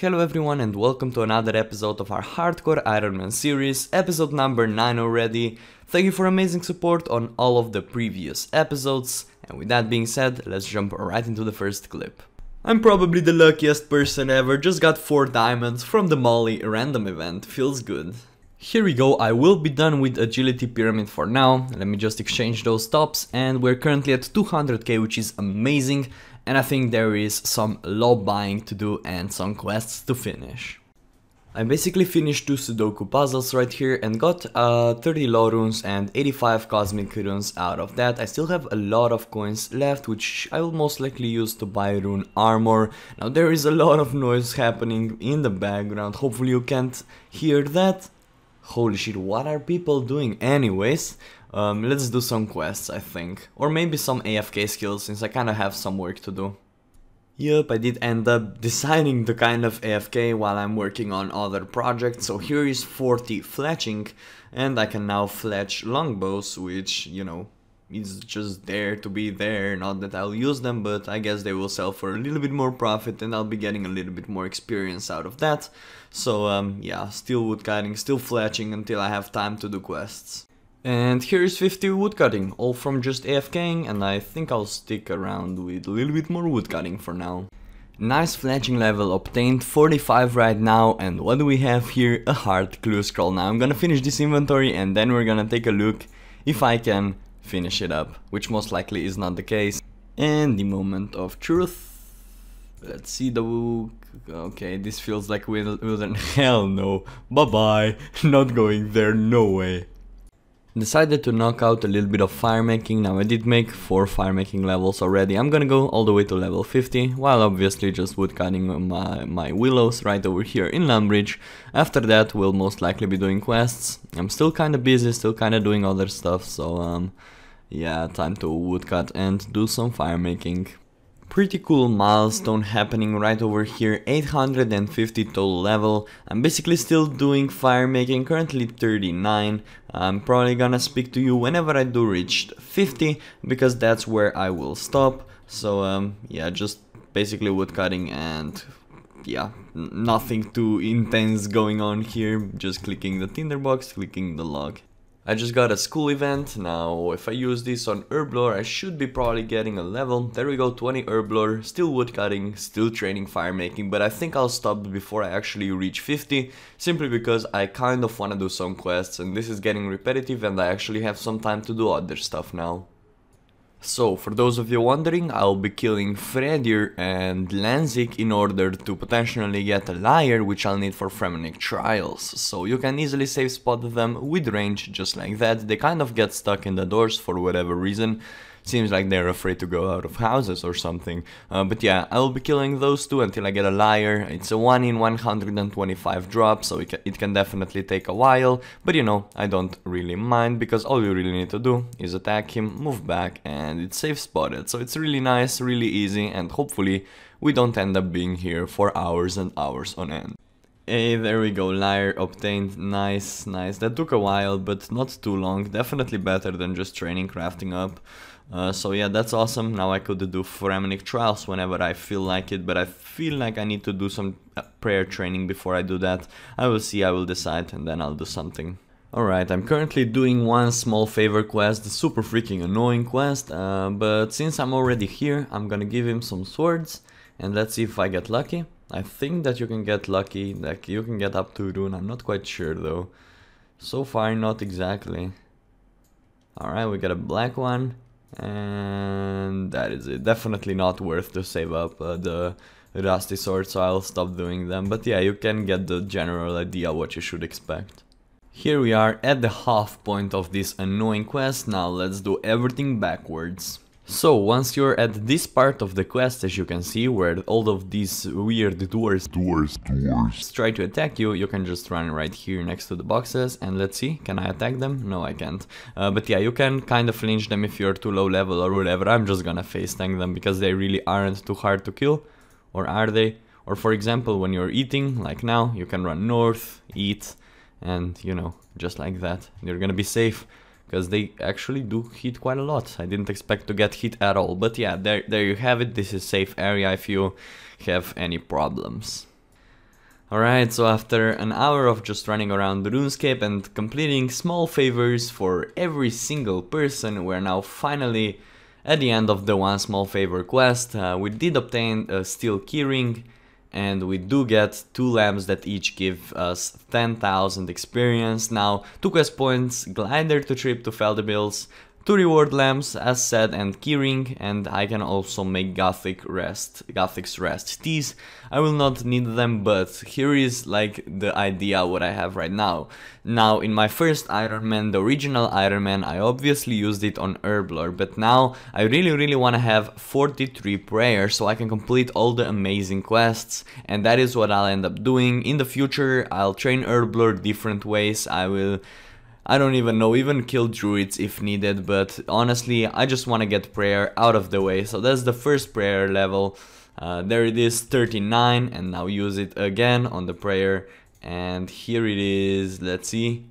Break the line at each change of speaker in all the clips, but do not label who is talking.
Hello everyone and welcome to another episode of our Hardcore Iron Man series, episode number 9 already. Thank you for amazing support on all of the previous episodes, and with that being said, let's jump right into the first clip. I'm probably the luckiest person ever, just got 4 diamonds from the Molly random event, feels good. Here we go, I will be done with Agility Pyramid for now, let me just exchange those tops and we're currently at 200k which is amazing and I think there is some low buying to do and some quests to finish. I basically finished two Sudoku puzzles right here and got uh, 30 law runes and 85 cosmic runes out of that. I still have a lot of coins left which I will most likely use to buy rune armor. Now there is a lot of noise happening in the background, hopefully you can't hear that. Holy shit, what are people doing anyways? Um, let's do some quests, I think. Or maybe some AFK skills, since I kinda have some work to do. Yup, I did end up deciding the kind of AFK while I'm working on other projects, so here is 40 fletching, and I can now fletch longbows, which, you know, is just there to be there, not that I'll use them, but I guess they will sell for a little bit more profit and I'll be getting a little bit more experience out of that. So um, yeah, still woodcutting, still fletching until I have time to do quests. And here is 50 woodcutting, all from just AFKing, and I think I'll stick around with a little bit more woodcutting for now. Nice fletching level obtained, 45 right now, and what do we have here? A hard clue scroll. Now I'm gonna finish this inventory and then we're gonna take a look if I can finish it up, which most likely is not the case. And the moment of truth. Let's see the Okay, this feels like wilderness. Hell no. Bye bye. Not going there, no way. Decided to knock out a little bit of fire making, now I did make 4 fire making levels already, I'm gonna go all the way to level 50, while obviously just woodcutting my, my willows right over here in Lumbridge. After that we'll most likely be doing quests, I'm still kinda busy, still kinda doing other stuff, so um, yeah, time to woodcut and do some fire making. Pretty cool milestone happening right over here, 850 total level. I'm basically still doing fire making, currently 39. I'm probably gonna speak to you whenever I do reach 50, because that's where I will stop. So um, yeah, just basically woodcutting and yeah, nothing too intense going on here. Just clicking the tinderbox, clicking the log. I just got a school event, now if I use this on Herblore I should be probably getting a level, there we go 20 Herblore, still woodcutting, still training fire making, but I think I'll stop before I actually reach 50, simply because I kind of wanna do some quests and this is getting repetitive and I actually have some time to do other stuff now. So, for those of you wondering, I'll be killing Fredir and Lanzig in order to potentially get a Lyre, which I'll need for Fremennik Trials. So you can easily save spot them with range, just like that. They kind of get stuck in the doors for whatever reason, Seems like they're afraid to go out of houses or something. Uh, but yeah, I'll be killing those two until I get a lyre. It's a 1 in 125 drop, so it, ca it can definitely take a while. But you know, I don't really mind, because all you really need to do is attack him, move back, and it's safe spotted. So it's really nice, really easy, and hopefully we don't end up being here for hours and hours on end. Hey, there we go, Lyre obtained, nice, nice. That took a while, but not too long, definitely better than just training crafting up. Uh, so yeah, that's awesome. Now I could do Fremennik trials whenever I feel like it, but I feel like I need to do some uh, prayer training before I do that. I will see, I will decide, and then I'll do something. Alright, I'm currently doing one small favor quest, super freaking annoying quest, uh, but since I'm already here, I'm gonna give him some swords, and let's see if I get lucky. I think that you can get lucky, like you can get up to rune, I'm not quite sure though. So far, not exactly. Alright, we got a black one and that is it. Definitely not worth to save up uh, the rusty sword, so I'll stop doing them. But yeah, you can get the general idea what you should expect. Here we are at the half point of this annoying quest, now let's do everything backwards. So, once you're at this part of the quest, as you can see, where all of these weird doors, doors, doors try to attack you, you can just run right here next to the boxes, and let's see, can I attack them? No, I can't. Uh, but yeah, you can kind of flinch them if you're too low level or whatever, I'm just gonna face tank them, because they really aren't too hard to kill. Or are they? Or for example, when you're eating, like now, you can run north, eat, and you know, just like that, you're gonna be safe because they actually do hit quite a lot. I didn't expect to get hit at all, but yeah, there, there you have it. This is a safe area if you have any problems. Alright, so after an hour of just running around the RuneScape and completing small favors for every single person, we're now finally at the end of the one small favor quest. Uh, we did obtain a steel keyring and we do get two lamps that each give us 10,000 experience. Now, two quest points, glider to trip to Feldip Hills, two reward lamps as said and keyring and I can also make Guthix rest, Guthix rest teas. I will not need them but here is like the idea what I have right now. Now in my first Iron Man, the original Iron Man, I obviously used it on Herblore but now I really really want to have 43 prayers so I can complete all the amazing quests and that is what I'll end up doing. In the future I'll train Herblore different ways, I will I don't even know, even kill druids if needed, but honestly, I just want to get prayer out of the way. So that's the first prayer level. Uh, there it is, 39, and now use it again on the prayer. And here it is, let's see,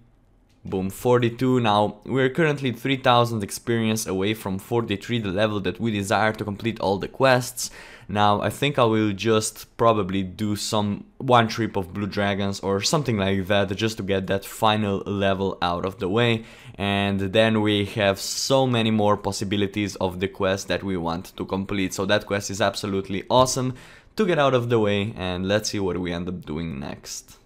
boom, 42. Now, we're currently 3000 experience away from 43, the level that we desire to complete all the quests. Now I think I will just probably do some one trip of blue dragons or something like that just to get that final level out of the way and then we have so many more possibilities of the quest that we want to complete so that quest is absolutely awesome to get out of the way and let's see what we end up doing next.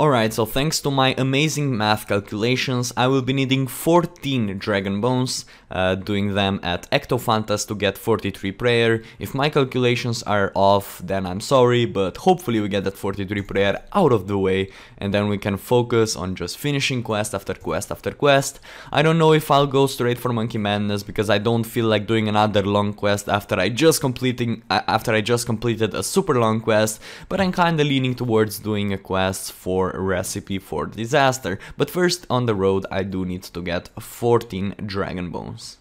Alright, so thanks to my amazing math calculations, I will be needing 14 Dragon Bones, uh, doing them at Ectofuntus to get 43 prayer. If my calculations are off, then I'm sorry, but hopefully we get that 43 prayer out of the way, and then we can focus on just finishing quest after quest after quest. I don't know if I'll go straight for Monkey Madness, because I don't feel like doing another long quest after I just completing uh, after I just completed a super long quest, but I'm kinda leaning towards doing a quest for recipe for disaster. But first on the road I do need to get 14 dragon bones.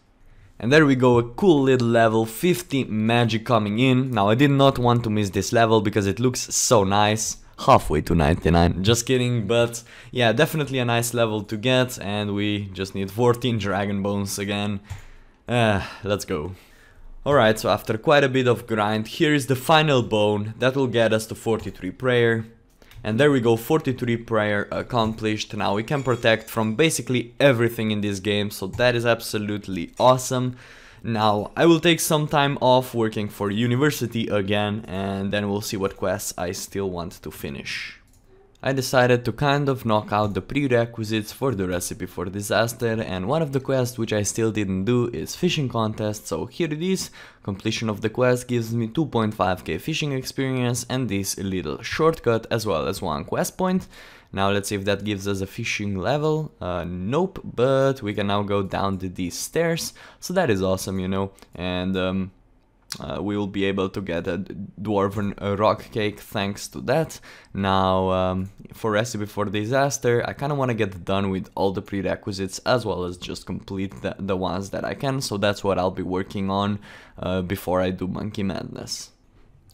And there we go, a cool little level, 50 magic coming in. Now I did not want to miss this level because it looks so nice. Halfway to 99, just kidding, but yeah, definitely a nice level to get and we just need 14 dragon bones again. Uh, let's go. Alright, so after quite a bit of grind, here is the final bone that will get us to 43 prayer. And there we go, 43 prayer accomplished. Now we can protect from basically everything in this game, so that is absolutely awesome. Now, I will take some time off working for university again, and then we'll see what quests I still want to finish. I decided to kind of knock out the prerequisites for the recipe for disaster and one of the quests which I still didn't do is fishing contest, so here it is. Completion of the quest gives me 2.5k fishing experience and this little shortcut as well as one quest point. Now let's see if that gives us a fishing level. Uh, nope, but we can now go down to these stairs, so that is awesome, you know. And um, uh, we will be able to get a dwarven rock cake thanks to that. Now, um, for Recipe for Disaster, I kind of want to get done with all the prerequisites as well as just complete the, the ones that I can, so that's what I'll be working on uh, before I do Monkey Madness.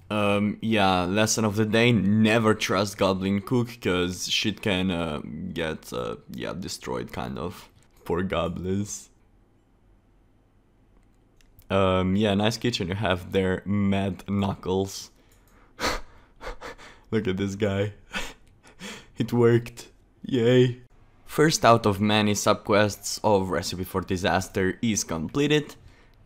Um, yeah, lesson of the day, never trust Goblin Cook, cause shit can uh, get, uh, yeah, destroyed kind of. Poor goblins. Um, yeah, nice kitchen you have there, Mad Knuckles. Look at this guy. it worked. Yay. First out of many subquests of Recipe for Disaster is completed.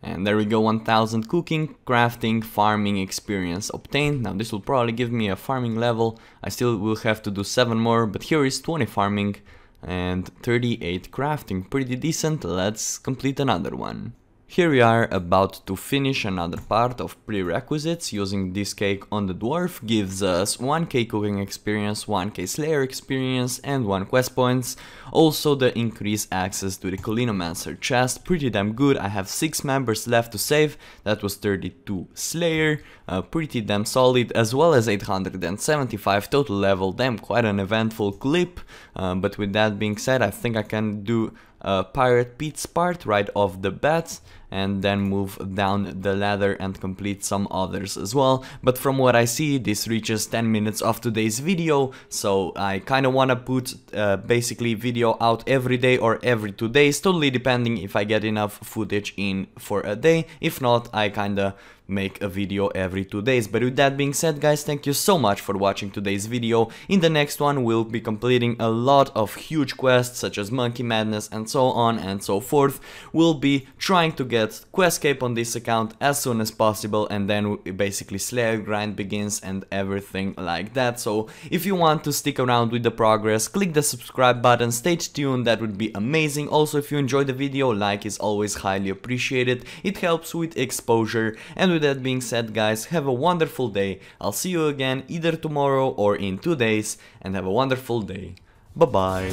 And there we go, 1000 cooking, crafting, farming experience obtained. Now this will probably give me a farming level. I still will have to do 7 more, but here is 20 farming and 38 crafting. Pretty decent, let's complete another one. Here we are about to finish another part of prerequisites. Using this cake on the dwarf gives us 1k cooking experience, 1k slayer experience and 1 quest points. Also the increased access to the Culinomancer chest, pretty damn good, I have 6 members left to save, that was 32 slayer, uh, pretty damn solid as well as 875 total level, damn quite an eventful clip, uh, but with that being said I think I can do Pirate Pete's part right off the bat and then move down the ladder and complete some others as well. But from what I see, this reaches 10 minutes of today's video, so I kinda wanna put uh, basically video out every day or every two days, totally depending if I get enough footage in for a day. If not, I kinda make a video every two days. But with that being said guys, thank you so much for watching today's video. In the next one we'll be completing a lot of huge quests such as Monkey Madness and so on and so forth. We'll be trying to get Questscape on this account as soon as possible and then basically Slayer grind begins and everything like that. So if you want to stick around with the progress, click the subscribe button, stay tuned, that would be amazing. Also if you enjoyed the video, like is always highly appreciated. It helps with exposure and with with that being said guys, have a wonderful day. I'll see you again either tomorrow or in two days and have a wonderful day. Bye bye.